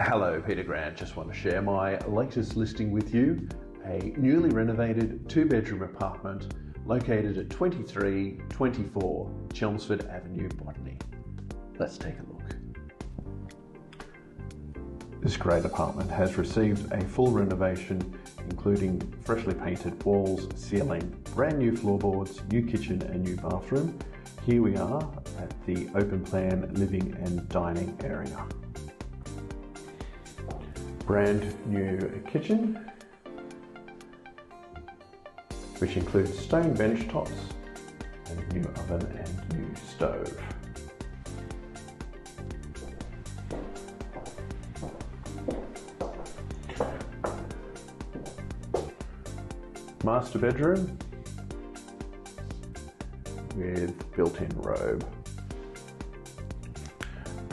Hello, Peter Grant. Just want to share my latest listing with you a newly renovated two bedroom apartment located at 2324 Chelmsford Avenue, Botany. Let's take a look. This great apartment has received a full renovation, including freshly painted walls, ceiling, brand new floorboards, new kitchen, and new bathroom. Here we are at the open plan living and dining area brand new kitchen, which includes stone bench tops and new oven and new stove. Master bedroom with built-in robe.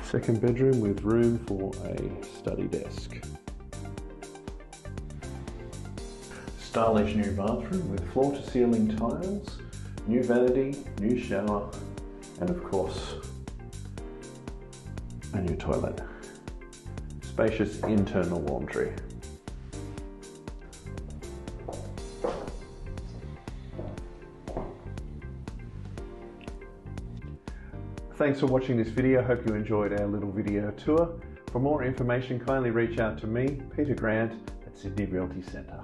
Second bedroom with room for a study desk. Stylish new bathroom with floor to ceiling tiles, new vanity, new shower, and of course, a new toilet. Spacious internal laundry. Thanks for watching this video. Hope you enjoyed our little video tour. For more information, kindly reach out to me, Peter Grant, at Sydney Realty Centre.